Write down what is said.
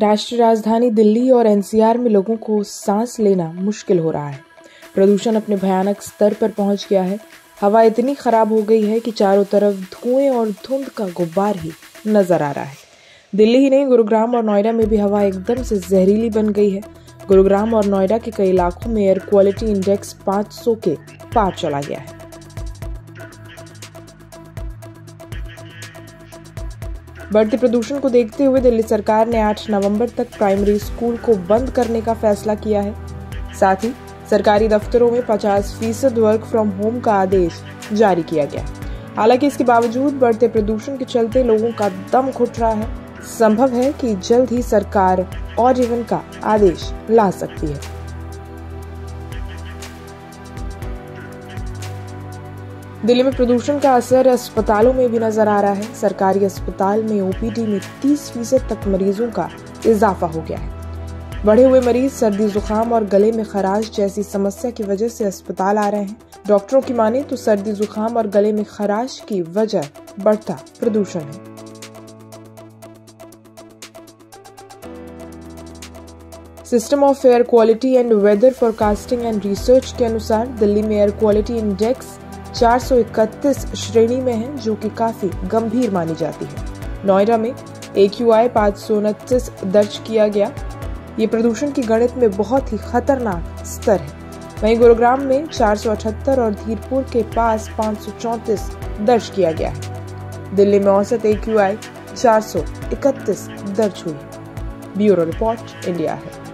राष्ट्रीय राजधानी दिल्ली और एनसीआर में लोगों को सांस लेना मुश्किल हो रहा है। प्रदूषण अपने भयानक स्तर पर पहुँच गया है। हवा इतनी खराब हो गई है कि चारों तरफ़ धुएँ और धुंध का गुब्बार ही नज़र आ रहा है। दिल्ली ही नहीं, गुरुग्राम और नोएडा में भी हवा एकदम से जहरीली बन गई है। गुरुग्राम और नोएडा के कई इलाकों में एयर क्वालिटी इंडेक्स 500 के पार चला गया है। बढ़ते प्रदूषण को देखते हुए दिल्ली सरकार ने 8 नवंबर तक प्राइमरी स्कूल को बंद करने का फैसला किया है। साथ ही, सरकारी दफ्तरों में 50 फ़ीसद वर्क फ्रॉम होम का आदेश जारी किया गया। हालाँकि इसके बावजूद बढ़ते प्रदूषण के चलते लोगों का दम घुट रहा है। संभव है कि जल्द ही सरकार और जीवन का आदेश ला सकती है। दिल्ली में प्रदूषण का असर अस्पतालों में भी नज़र आ रहा है। सरकारी अस्पताल में ओपीडी में 30 फ़ीसद तक मरीजों का इजाफा हो गया है। बढ़े हुए मरीज़, सर्दी, जुकाम और गले में खराश जैसी समस्या की वजह से अस्पताल आ रहे हैं। डॉक्टरों की माने तो सर्दी, जुकाम और गले में खराश की वजह बढ़ता प्रदूषण है। System of air quality and weather forecasting and research के अनुसार दिल्ली में एयर क्वालिटी इंडेक्स 431 श्रेणी में है, जो कि काफ़ी गंभीर मानी जाती है। नोएडा में ए क्यू आई पाँच दर्ज किया गया। ये प्रदूषण की गणित में बहुत ही खतरनाक स्तर है। वहीं गुरुग्राम में 478 और धीरपुर के पास 534 दर्ज किया गया है। दिल्ली में औसत ए क्यू आई दर्ज हुई। ब्यूरो रिपोर्ट, इंडिया है।